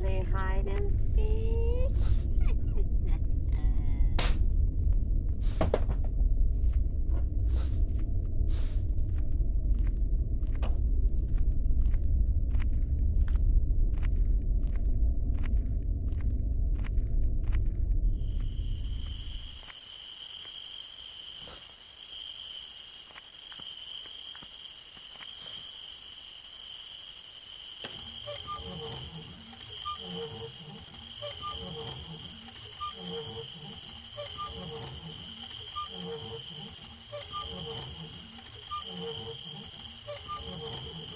Play hide and seek? Thank you.